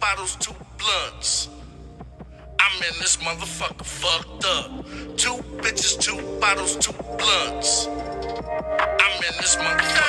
bottles, two blunts. I'm in this motherfucker fucked up. Two bitches, two bottles, two blunts. I'm in this motherfucker